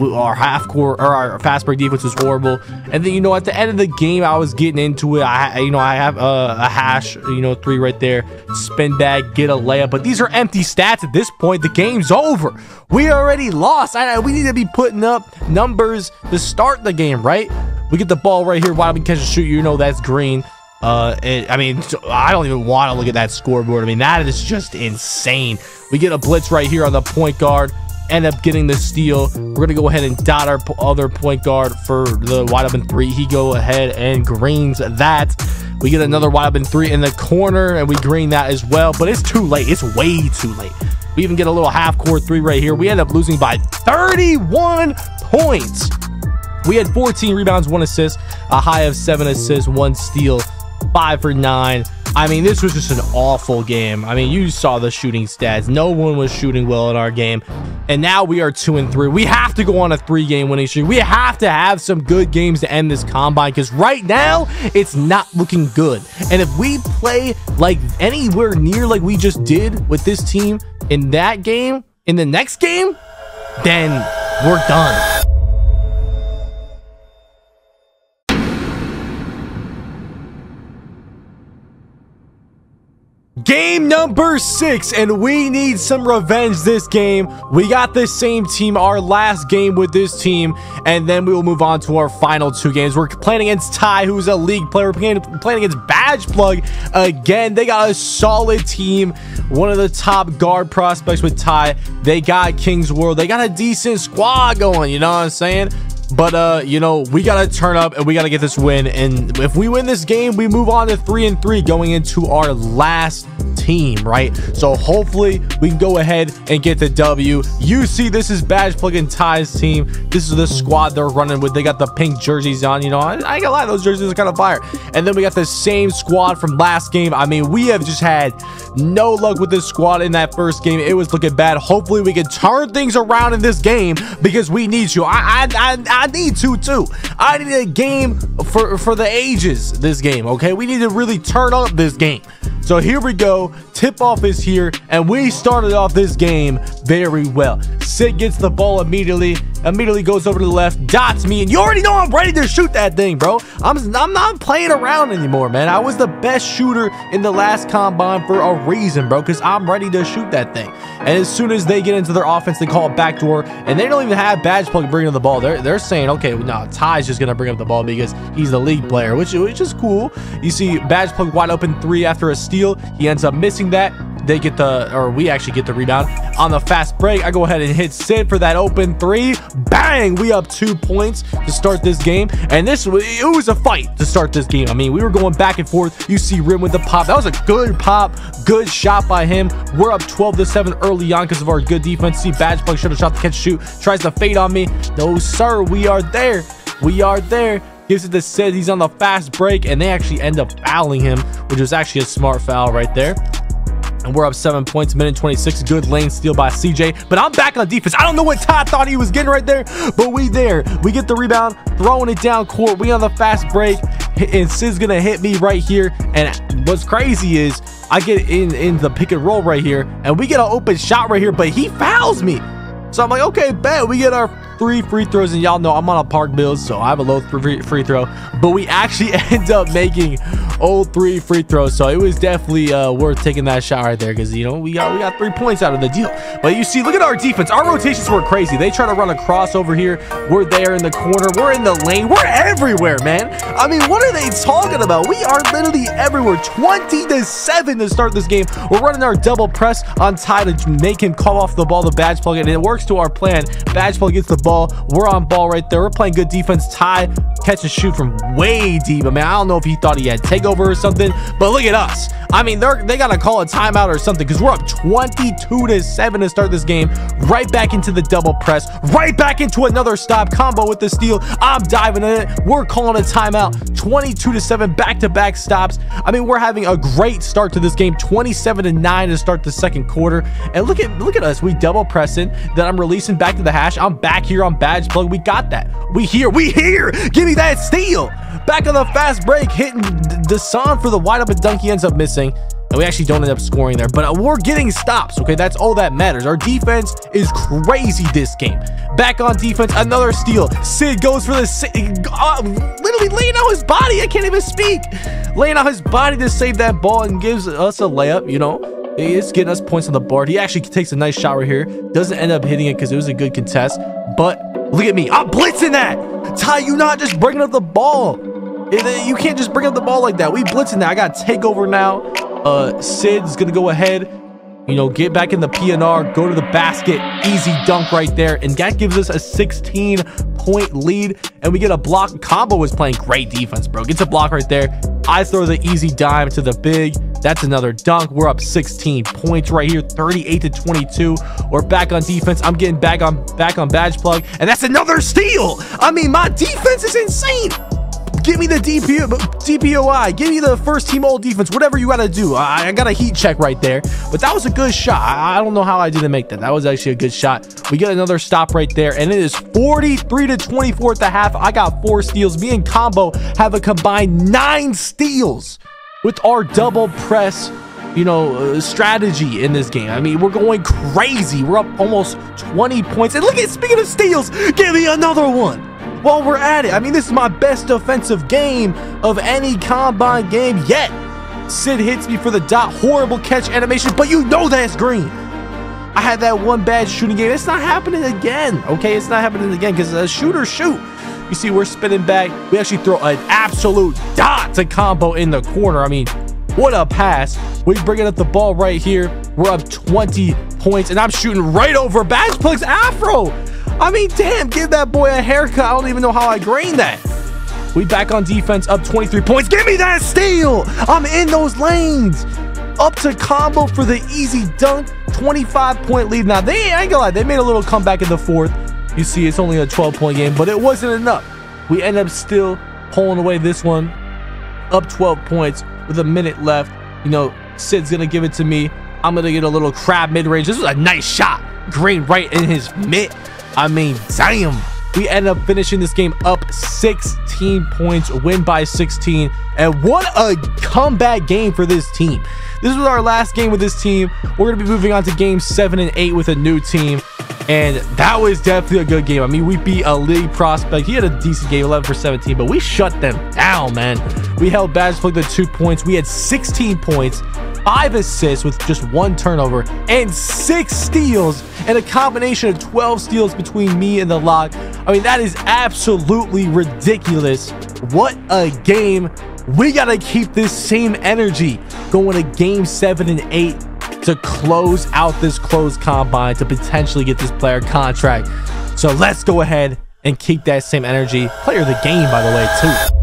our half court or our fast break defense was horrible. And then you know at the end of the game, I was getting into it. I you know I have a, a hash you know three right there, spin back, get a layup. But these are empty stats at this point. The game's over. We already lost. I, we need to be putting up numbers to start the game, right? We get the ball right here. Why don't we catch a shoot? You know that's green. Uh, it, I mean, I don't even want to look at that scoreboard. I mean, that is just insane. We get a blitz right here on the point guard end up getting the steal. We're going to go ahead and dot our other point guard for the wide open three. He go ahead and greens that. We get another wide open three in the corner and we green that as well, but it's too late. It's way too late. We even get a little half court three right here. We end up losing by 31 points. We had 14 rebounds, one assist, a high of seven assists, one steal, five for nine. I mean, this was just an awful game. I mean, you saw the shooting stats. No one was shooting well in our game. And now we are two and three. We have to go on a three game winning streak. We have to have some good games to end this combine because right now it's not looking good. And if we play like anywhere near like we just did with this team in that game, in the next game, then we're done. Game number six, and we need some revenge this game. We got the same team, our last game with this team, and then we will move on to our final two games. We're playing against Ty, who's a league player. We're playing, playing against Badge Plug again. They got a solid team, one of the top guard prospects with Ty. They got King's World. They got a decent squad going, you know what I'm saying? But, uh, you know, we got to turn up and we got to get this win. And if we win this game, we move on to 3 and three going into our last team, right? So hopefully we can go ahead and get the W. You see, this is Badge Plug and Ty's team. This is the squad they're running with. They got the pink jerseys on, you know. I, I ain't gonna lie, those jerseys are kind of fire. And then we got the same squad from last game. I mean, we have just had no luck with this squad in that first game. It was looking bad. Hopefully we can turn things around in this game because we need to. I, I, I, I need to too. I need a game for, for the ages this game, okay? We need to really turn up this game. So here we go. Tip off is here, and we started off this game very well. Sid gets the ball immediately, immediately goes over to the left, dots me, and you already know I'm ready to shoot that thing, bro. I'm, I'm not playing around anymore, man. I was the best shooter in the last combine for a reason, bro, because I'm ready to shoot that thing. And as soon as they get into their offense, they call it backdoor, and they don't even have badge plug bringing up the ball. They're, they're saying, okay, no, Ty's just going to bring up the ball because he's the league player, which, which is cool. You see badge plug wide open three after a steal. He ends up missing that. They get the, or we actually get the rebound. On the fast break, I go ahead and hit Sid for that open three. Bang! We up two points to start this game. And this, it was a fight to start this game. I mean, we were going back and forth. You see Rim with the pop. That was a good pop. Good shot by him. We're up 12 to 7 early on because of our good defense. See, Badge Plug should have shot the catch shoot. Tries to fade on me. No, sir. We are there. We are there gives it to Sid. He's on the fast break, and they actually end up fouling him, which was actually a smart foul right there. And we're up seven points, minute 26. Good lane steal by CJ. But I'm back on defense. I don't know what Todd thought he was getting right there, but we there. We get the rebound, throwing it down court. We on the fast break. And Sid's gonna hit me right here. And what's crazy is I get in in the pick and roll right here, and we get an open shot right here, but he fouls me. So I'm like, okay, bet we get our three free throws, and y'all know I'm on a park build, so I have a low free, free throw. But we actually end up making all three free throws, so it was definitely uh, worth taking that shot right there because you know we got we got three points out of the deal. But you see, look at our defense. Our rotations were crazy. They try to run a crossover here. We're there in the corner. We're in the lane. We're everywhere, man. I mean, what are they talking about? We are literally everywhere. 20 to 7 to start this game. We're running our double press on Ty to make him call off the ball, the badge plug, and it works to our plan. Badge plug gets the ball. We're on ball right there. We're playing good defense. Ty catch and shoot from way deep. I mean, I don't know if he thought he had takeover or something, but look at us. I mean, they're they gotta call a timeout or something because we're up 22 to 7 to start this game. Right back into the double press, right back into another stop combo with the steal. I'm diving in it. We're calling a timeout. 22 to 7 back-to-back stops. I mean, we're having a great start to this game. 27 to 9 to start the second quarter. And look at look at us. We double pressing. Then I'm releasing back to the hash. I'm back here on badge plug. We got that. We here. We here. Give me that steal. Back on the fast break, hitting the Desan for the wide open dunk. He ends up missing. And we actually don't end up scoring there, but we're getting stops. Okay, that's all that matters. Our defense is crazy this game. Back on defense, another steal. Sid goes for the uh, literally laying out his body. I can't even speak. Laying out his body to save that ball and gives us a layup. You know, it's getting us points on the board. He actually takes a nice shot right here. Doesn't end up hitting it because it was a good contest. But look at me. I'm blitzing that. Ty, you not just bringing up the ball. You can't just bring up the ball like that. We blitzing that. I got takeover now. Uh, Sid's gonna go ahead, you know, get back in the PNR, go to the basket, easy dunk right there, and that gives us a 16 point lead, and we get a block. Combo is playing great defense, bro. Gets a block right there. I throw the easy dime to the big. That's another dunk. We're up 16 points right here, 38 to 22. We're back on defense. I'm getting back on back on badge plug, and that's another steal. I mean, my defense is insane. Give me the DPO, DPOY. Give me the first team all defense. Whatever you got to do. I, I, got a heat check right there. But that was a good shot. I, I, don't know how I didn't make that. That was actually a good shot. We get another stop right there. And it is 43 to 24 at the half. I got four steals. Me and Combo have a combined nine steals with our double press you know, uh, strategy in this game. I mean, we're going crazy. We're up almost 20 points. And look at, speaking of steals, give me another one while we're at it. I mean, this is my best offensive game of any combine game yet. Sid hits me for the dot. Horrible catch animation, but you know that's green. I had that one bad shooting game. It's not happening again, okay? It's not happening again because a uh, shooter shoot. You see, we're spinning back. We actually throw an absolute dot to combo in the corner. I mean, what a pass. We bringing up the ball right here. We're up 20 points, and I'm shooting right over Badge Plug's afro. I mean, damn, give that boy a haircut. I don't even know how I greened that. We back on defense, up 23 points. Give me that steal. I'm in those lanes. Up to combo for the easy dunk. 25 point lead. Now, they ain't gonna lie. They made a little comeback in the fourth. You see, it's only a 12 point game, but it wasn't enough. We end up still pulling away this one. Up 12 points with a minute left. You know, Sid's gonna give it to me. I'm gonna get a little crab mid range. This was a nice shot. Green right in his mitt. I mean, damn. We end up finishing this game up 16 points, win by 16. And what a comeback game for this team. This was our last game with this team. We're going to be moving on to game 7 and 8 with a new team. And that was definitely a good game. I mean, we beat a league prospect. He had a decent game, 11 for 17, but we shut them down, man. We held Badge Plug to two points. We had 16 points five assists with just one turnover, and six steals, and a combination of 12 steals between me and the lock. I mean, that is absolutely ridiculous. What a game. We got to keep this same energy going to game seven and eight to close out this closed combine to potentially get this player contract. So let's go ahead and keep that same energy. Player of the game, by the way, too.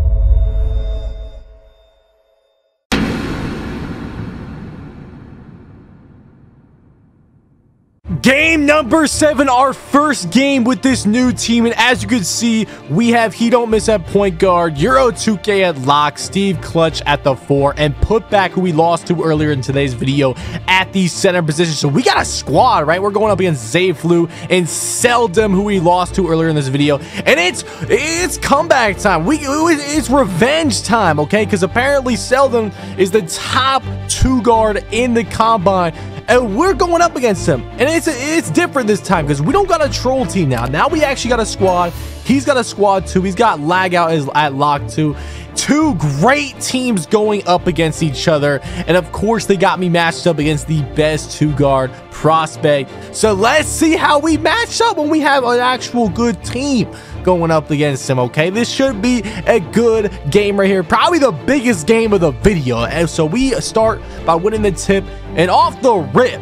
Game number seven, our first game with this new team. And as you can see, we have He Don't Miss at point guard, Euro 2K at lock, Steve Clutch at the four, and Putback, who we lost to earlier in today's video, at the center position. So we got a squad, right? We're going up against Zayflu and Seldom, who we lost to earlier in this video. And it's it's comeback time. We It's revenge time, okay? Because apparently Seldom is the top two guard in the combine and we're going up against him. And it's it's different this time because we don't got a troll team now. Now we actually got a squad. He's got a squad too. He's got lag out as at lock too. Two great teams going up against each other. And of course, they got me matched up against the best two guard prospect. So let's see how we match up when we have an actual good team going up against him, okay? This should be a good game right here. Probably the biggest game of the video. And so we start by winning the tip and off the rip,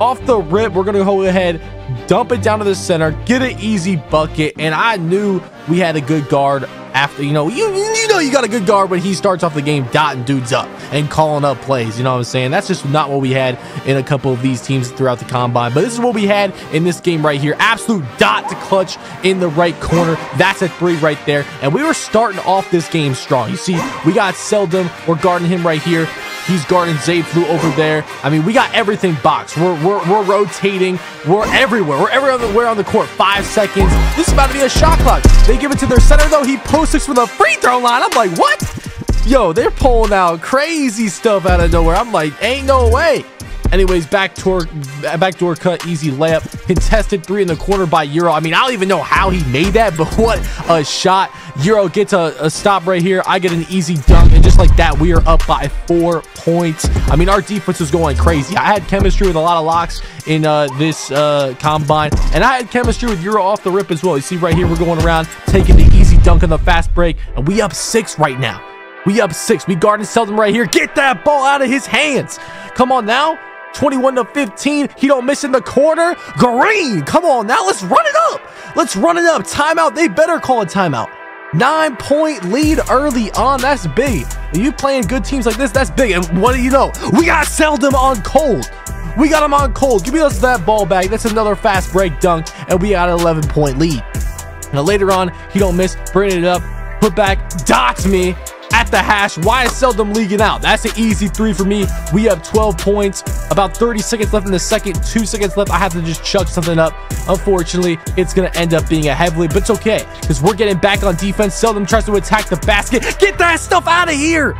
off the rip, we're going to go ahead, dump it down to the center, get an easy bucket. And I knew we had a good guard after, you know, you, you know you got a good guard when he starts off the game dotting dudes up and calling up plays. You know what I'm saying? That's just not what we had in a couple of these teams throughout the combine. But this is what we had in this game right here. Absolute dot to clutch in the right corner. That's a three right there. And we were starting off this game strong. You see, we got Seldom. We're guarding him right here. He's guarding Zayflu over there. I mean, we got everything boxed. We're, we're, we're rotating. We're everywhere. We're everywhere on the court. Five seconds. This is about to be a shot clock. They give it to their center, though. He posts it from the free throw line. I'm like, what? Yo, they're pulling out crazy stuff out of nowhere. I'm like, ain't no way. Anyways, backdoor, backdoor cut, easy layup. Contested three in the corner by Euro. I mean, I don't even know how he made that, but what a shot. Euro gets a, a stop right here. I get an easy dunk, and just like that, we are up by four points. I mean, our defense was going crazy. I had chemistry with a lot of locks in uh, this uh, combine, and I had chemistry with Euro off the rip as well. You see right here, we're going around, taking the easy dunk on the fast break, and we up six right now. We up six. We guarding Seldom right here. Get that ball out of his hands. Come on now. 21 to 15. He don't miss in the corner. Green. Come on now. Let's run it up. Let's run it up. Timeout. They better call a timeout. Nine point lead early on. That's big. Are you playing good teams like this, that's big. And what do you know? We got Seldom on cold. We got him on cold. Give me us that ball back. That's another fast break dunk. And we got an 11 point lead. Now later on, he don't miss. Bring it up. Put back. Dots me at the hash. Why is Seldom leaking out? That's an easy three for me. We have 12 points, about 30 seconds left in the second, two seconds left. I have to just chuck something up. Unfortunately, it's going to end up being a heavily, but it's okay because we're getting back on defense. Seldom tries to attack the basket. Get that stuff out of here.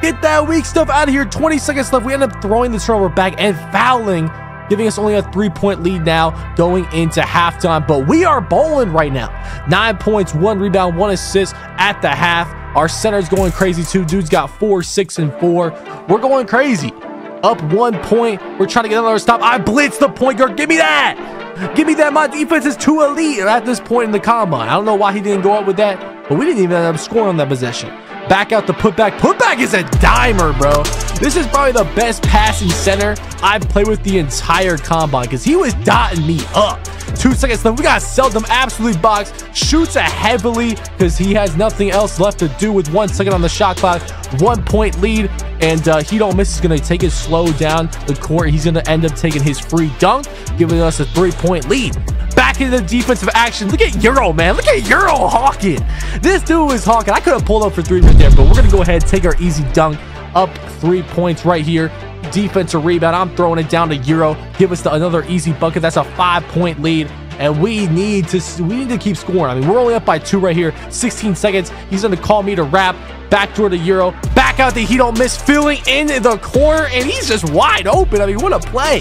Get that weak stuff out of here. 20 seconds left. We end up throwing the turnover back and fouling giving us only a three-point lead now going into halftime. But we are bowling right now. Nine points, one rebound, one assist at the half. Our center's going crazy too. Dude's got four, six, and four. We're going crazy. Up one point. We're trying to get another stop. I blitz the point guard. Give me that. Give me that. My defense is too elite at this point in the combine. I don't know why he didn't go up with that, but we didn't even end up scoring on that possession. Back out the putback. Putback is a dimer, bro. This is probably the best passing center I've played with the entire combine because he was dotting me up. Two seconds left. We got Seldom absolutely boxed. Shoots a heavily because he has nothing else left to do with one second on the shot clock. One point lead. And uh, he don't miss. He's going to take it slow down the court. He's going to end up taking his free dunk, giving us a three-point lead back into the defensive action. Look at Euro, man. Look at Euro hawking. This dude is hawking. I could have pulled up for three right there, but we're going to go ahead take our easy dunk up three points right here defensive rebound. I'm throwing it down to Euro. Give us the, another easy bucket. That's a five-point lead. And we need to we need to keep scoring. I mean, we're only up by two right here. 16 seconds. He's going to call me to wrap. Back toward the Euro. Back out the he don't miss. Filling in the corner. And he's just wide open. I mean, what a play.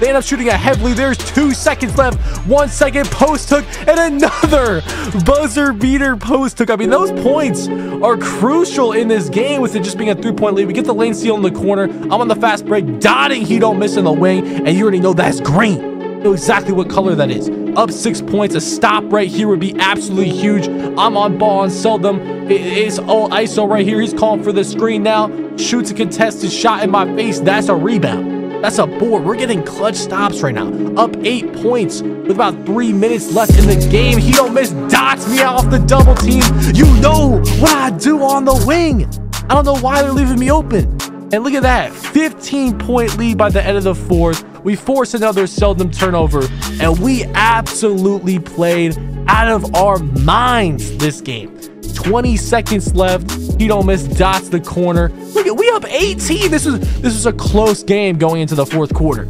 They end up shooting a heavily. There's two seconds left. One second post hook and another buzzer beater post hook. I mean, those points are crucial in this game with it just being a three-point lead. We get the lane seal in the corner. I'm on the fast break, dotting. He don't miss in the wing, and you already know that's green. Know exactly what color that is. Up six points. A stop right here would be absolutely huge. I'm on ball and Seldom. It's all ISO right here. He's calling for the screen now. Shoots a contested shot in my face. That's a rebound. That's a board. We're getting clutch stops right now. Up eight points with about three minutes left in the game. He don't miss dots me off the double team. You know what I do on the wing. I don't know why they're leaving me open. And look at that, 15 point lead by the end of the fourth. We forced another seldom turnover, and we absolutely played out of our minds this game. 20 seconds left. He don't miss dots the corner. Look at we up 18. This is this is a close game going into the fourth quarter.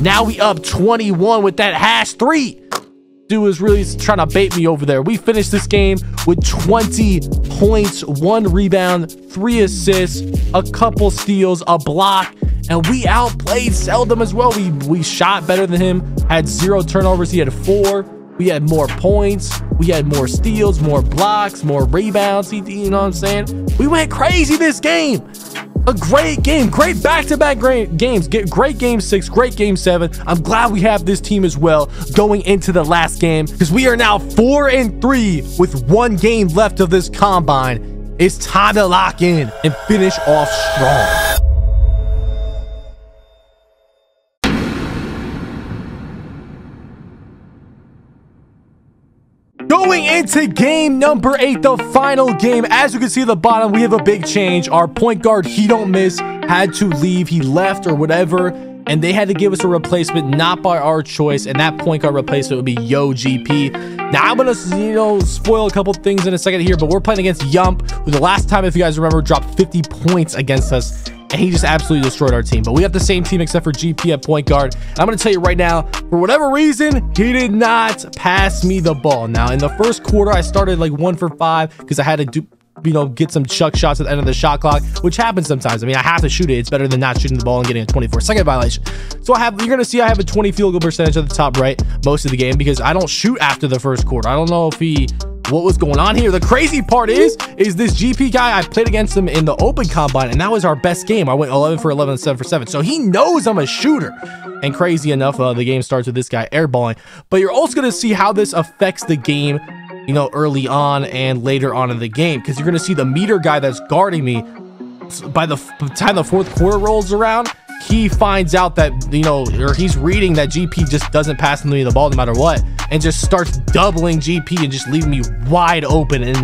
Now we up 21 with that hash three. Dude is really trying to bait me over there. We finished this game with 20 points, one rebound, three assists, a couple steals, a block, and we outplayed Seldom as well. We we shot better than him, had zero turnovers. He had four. We had more points. We had more steals, more blocks, more rebounds. You know what I'm saying? We went crazy this game. A great game, great back-to-back great games. Get great game six, great game seven. I'm glad we have this team as well going into the last game because we are now four and three with one game left of this combine. It's time to lock in and finish off strong. Going into game number eight, the final game. As you can see at the bottom, we have a big change. Our point guard, he don't miss, had to leave. He left or whatever. And they had to give us a replacement, not by our choice. And that point guard replacement would be Yo GP. Now I'm gonna, you know, spoil a couple things in a second here, but we're playing against Yump, who the last time, if you guys remember, dropped 50 points against us and he just absolutely destroyed our team. But we have the same team except for GP at point guard. And I'm going to tell you right now, for whatever reason, he did not pass me the ball. Now, in the first quarter, I started like one for five because I had to do you know, get some chuck shots at the end of the shot clock, which happens sometimes. I mean, I have to shoot it. It's better than not shooting the ball and getting a 24 second violation. So I have, you're going to see I have a 20 field goal percentage at the top right most of the game because I don't shoot after the first quarter. I don't know if he what was going on here. The crazy part is, is this GP guy, I played against him in the open combine, and that was our best game. I went 11 for 11 and 7 for 7. So he knows I'm a shooter. And crazy enough, uh, the game starts with this guy airballing. But you're also going to see how this affects the game, you know, early on and later on in the game. Because you're going to see the meter guy that's guarding me by the time the fourth quarter rolls around, he finds out that, you know, or he's reading that GP just doesn't pass me the ball no matter what and just starts doubling GP and just leaving me wide open. And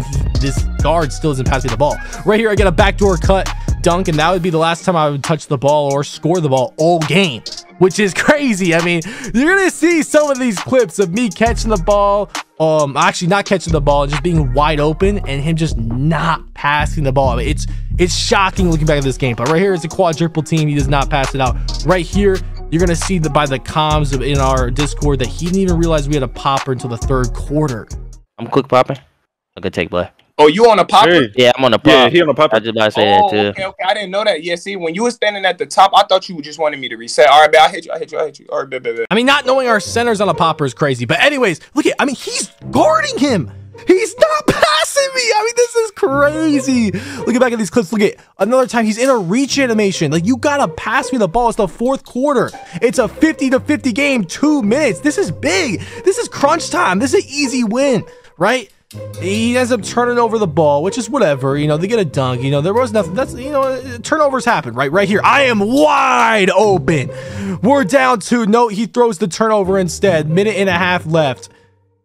this guard still doesn't pass me the ball. Right here, I get a backdoor cut dunk, and that would be the last time I would touch the ball or score the ball all game, which is crazy. I mean, you're going to see some of these clips of me catching the ball, um, actually not catching the ball, just being wide open and him just not passing the ball. I mean, it's it's shocking looking back at this game. But right here is a quadruple team. He does not pass it out. Right here, you're gonna see that by the comms in our Discord that he didn't even realize we had a popper until the third quarter. I'm quick popping. I could take blood. Oh, you on a popper? Yeah, I'm on the pop. Yeah, he on the popper. I just about to say Oh, that too. okay, okay. I didn't know that. Yeah, see, when you were standing at the top, I thought you just wanted me to reset. All right, bet I hit you. I hit you. I hit you. All right, bet, bet, bet. I mean, not knowing our centers on a popper is crazy. But anyways, look at I mean, he's guarding him. He's not passing me. I mean, this is crazy. Looking back at these clips, look at another time he's in a reach animation. Like, you gotta pass me the ball. It's the fourth quarter. It's a 50 to 50 game, two minutes. This is big. This is crunch time. This is an easy win, right? He ends up turning over the ball, which is whatever. You know, they get a dunk. You know, there was nothing. That's, you know, turnovers happen, right? Right here. I am wide open. We're down two. No, he throws the turnover instead. Minute and a half left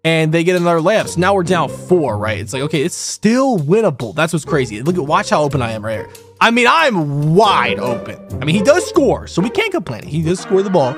and they get another layup. So now we're down four, right? It's like, okay, it's still winnable. That's what's crazy. Look at, watch how open I am right here. I mean, I'm wide open. I mean, he does score, so we can't complain. He does score the ball.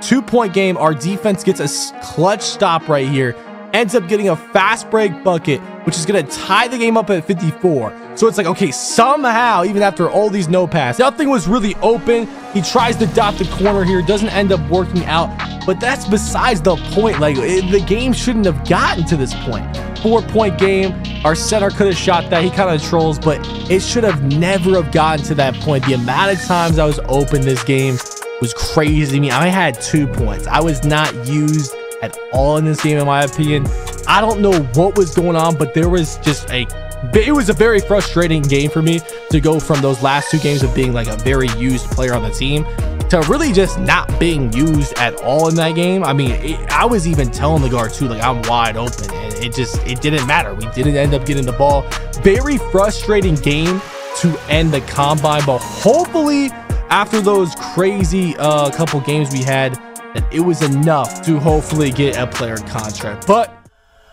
Two point game. Our defense gets a clutch stop right here. Ends up getting a fast break bucket, which is going to tie the game up at 54. So it's like, okay, somehow, even after all these no pass, nothing was really open. He tries to dot the corner here, doesn't end up working out. But that's besides the point. Like, it, the game shouldn't have gotten to this point. Four point game. Our center could have shot that. He kind of trolls, but it should have never have gotten to that point. The amount of times I was open this game was crazy to me. I had two points. I was not used at all in this game, in my opinion. I don't know what was going on, but there was just a it was a very frustrating game for me to go from those last two games of being like a very used player on the team to really just not being used at all in that game. I mean, it, I was even telling the guard too, like I'm wide open, and it just it didn't matter. We didn't end up getting the ball. Very frustrating game to end the combine, but hopefully after those crazy uh, couple games we had, that it was enough to hopefully get a player contract. But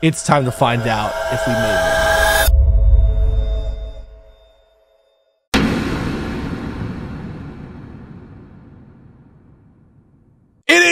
it's time to find out if we made it.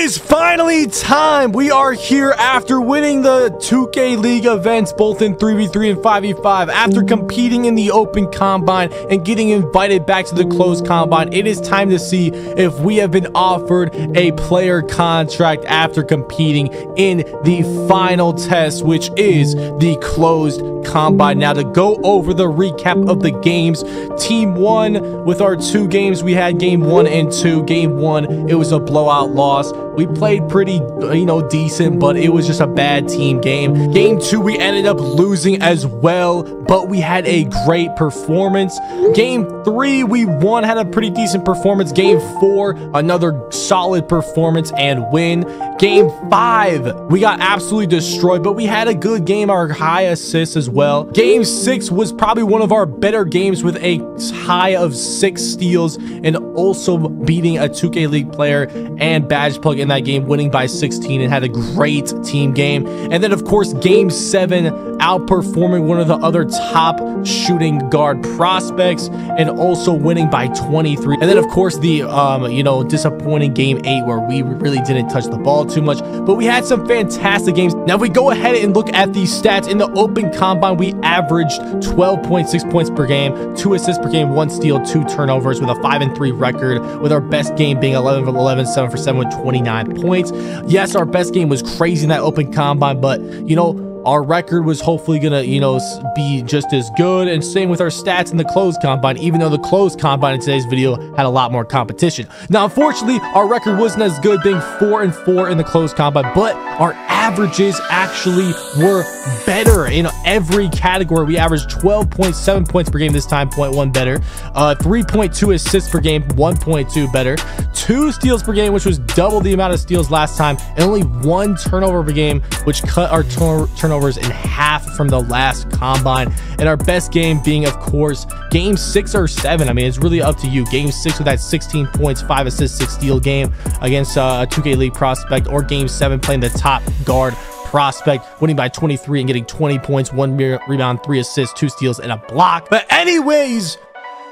Is finally time. We are here after winning the 2K League events, both in 3v3 and 5v5. After competing in the open combine and getting invited back to the closed combine, it is time to see if we have been offered a player contract after competing in the final test, which is the closed combine. Now, to go over the recap of the games, team one with our two games, we had game one and two. Game one, it was a blowout loss. We played pretty, you know, decent, but it was just a bad team game. Game two, we ended up losing as well, but we had a great performance. Game three, we won, had a pretty decent performance. Game four, another solid performance and win. Game five, we got absolutely destroyed, but we had a good game, our high assists as well. Game six was probably one of our better games with a high of six steals and also beating a 2K League player and badge plug in that game, winning by 16 and had a great team game. And then, of course, game seven, outperforming one of the other top shooting guard prospects and also winning by 23. And then, of course, the, um, you know, disappointing game eight where we really didn't touch the ball too much, but we had some fantastic games. Now, if we go ahead and look at these stats in the open combine, we averaged 12.6 points per game, two assists per game, one steal, two turnovers with a 5 and 3 record, with our best game being 11 for 11, 7 for 7 with 29 points. Yes, our best game was crazy in that open combine, but you know, our record was hopefully gonna you know be just as good. And same with our stats in the closed combine even though the closed combine in today's video had a lot more competition. Now unfortunately our record wasn't as good being four and four in the closed combine but our averages actually were better. In every category we averaged 12.7 points per game this time 0.1 better uh 3.2 assists per game 1.2 better two steals per game which was double the amount of steals last time and only one turnover per game which cut our turnover turnovers in half from the last combine. And our best game being, of course, game six or seven. I mean, it's really up to you. Game six with that 16 points, five assists, six steal game against uh, a 2K League prospect, or game seven playing the top guard prospect, winning by 23 and getting 20 points, one rebound, three assists, two steals, and a block. But anyways,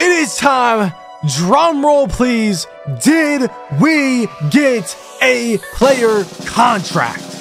it is time. Drum roll, please. Did we get a player contract?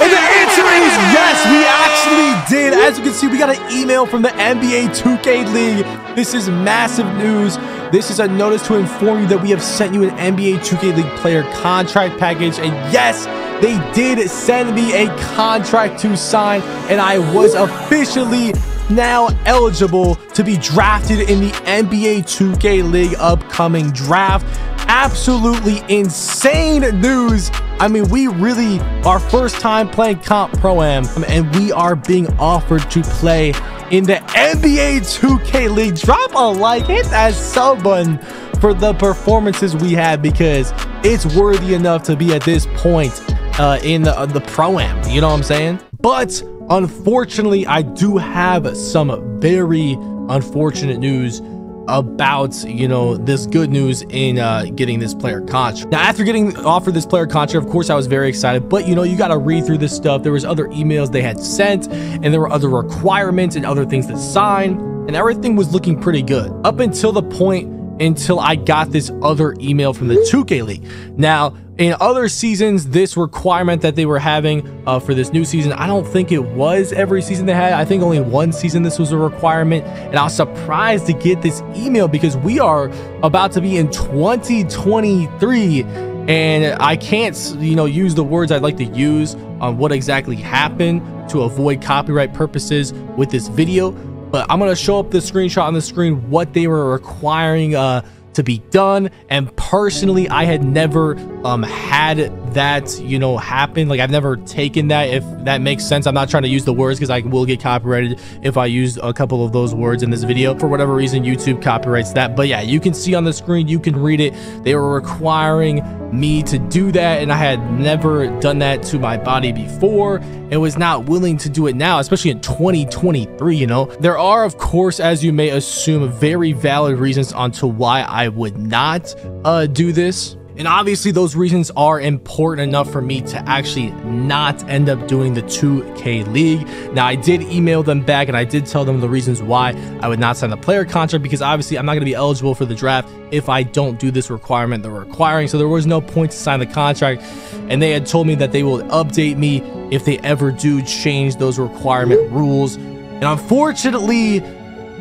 And the answer is yes, we actually did. As you can see, we got an email from the NBA 2K League. This is massive news. This is a notice to inform you that we have sent you an NBA 2K League player contract package. And yes, they did send me a contract to sign, and I was officially now eligible to be drafted in the NBA 2K League upcoming draft. Absolutely insane news. I mean, we really, our first time playing Comp Pro Am, and we are being offered to play in the NBA 2K League. Drop a like, hit that sub button for the performances we had because it's worthy enough to be at this point uh, in the, uh, the Pro Am. You know what I'm saying? But unfortunately, I do have some very unfortunate news about you know this good news in uh, getting this player contract. Now, after getting offered this player contract, of course, I was very excited. But you know, you got to read through this stuff. There was other emails they had sent, and there were other requirements and other things to sign, and everything was looking pretty good up until the point until I got this other email from the 2K League. Now, in other seasons, this requirement that they were having uh, for this new season, I don't think it was every season they had. I think only one season this was a requirement. And I was surprised to get this email because we are about to be in 2023 and I can't, you know, use the words I'd like to use on what exactly happened to avoid copyright purposes with this video. But I'm going to show up the screenshot on the screen what they were requiring uh, to be done. And personally, I had never um, had that, you know, happen. Like I've never taken that, if that makes sense. I'm not trying to use the words because I will get copyrighted if I use a couple of those words in this video. For whatever reason, YouTube copyrights that. But yeah, you can see on the screen, you can read it. They were requiring me to do that and I had never done that to my body before and was not willing to do it now, especially in 2023, you know. There are, of course, as you may assume, very valid reasons onto why I would not uh, do this And obviously, those reasons are important enough for me to actually not end up doing the 2K League. Now, I did email them back and I did tell them the reasons why I would not sign the player contract because obviously I'm not going to be eligible for the draft if I don't do this requirement they're requiring. So there was no point to sign the contract. And they had told me that they will update me if they ever do change those requirement rules. And unfortunately,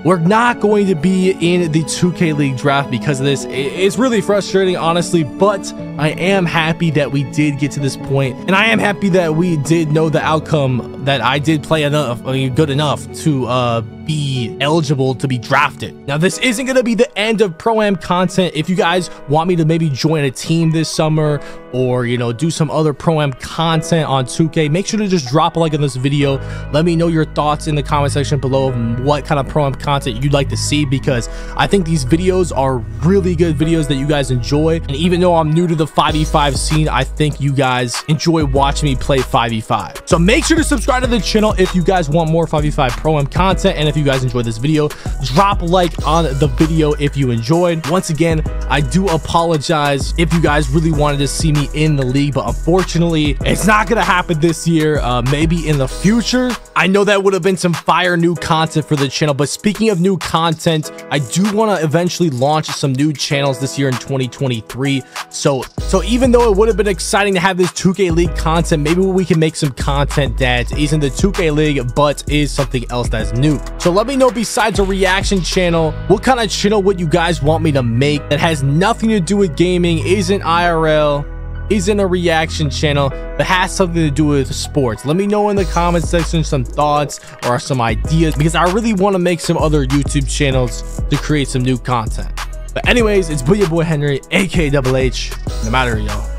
we're not going to be in the 2K League draft because of this. It's really frustrating, honestly, but I am happy that we did get to this point, and I am happy that we did know the outcome that I did play enough, I mean, good enough to uh, be eligible to be drafted. Now, this isn't going to be the end of Pro-Am content. If you guys want me to maybe join a team this summer or, you know, do some other Pro-Am content on 2K, make sure to just drop a like on this video. Let me know your thoughts in the comment section below of what kind of Pro-Am content you'd like to see because I think these videos are really good videos that you guys enjoy. And even though I'm new to the 5v5 scene, I think you guys enjoy watching me play 5v5. So make sure to subscribe to the channel if you guys want more 5v5 Pro-Am content. And if you guys enjoyed this video, drop a like on the video if you enjoyed. Once again, I do apologize if you guys really wanted to see me in the league, but unfortunately, it's not going to happen this year. Uh, maybe in the future. I know that would have been some fire new content for the channel, but speaking of new content, I do want to eventually launch some new channels this year in 2023. So, so even though it would have been exciting to have this 2K League content, maybe we can make some content that isn't the 2K League, but is something else that's new. So let me know besides a reaction channel, what kind of channel would you guys want me to make that has nothing to do with gaming, isn't IRL, isn't a reaction channel, but has something to do with sports. Let me know in the comment section some thoughts or some ideas because I really want to make some other YouTube channels to create some new content. But anyways, it's your boy Henry, aka Double H. No matter, y'all.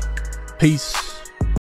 Peace.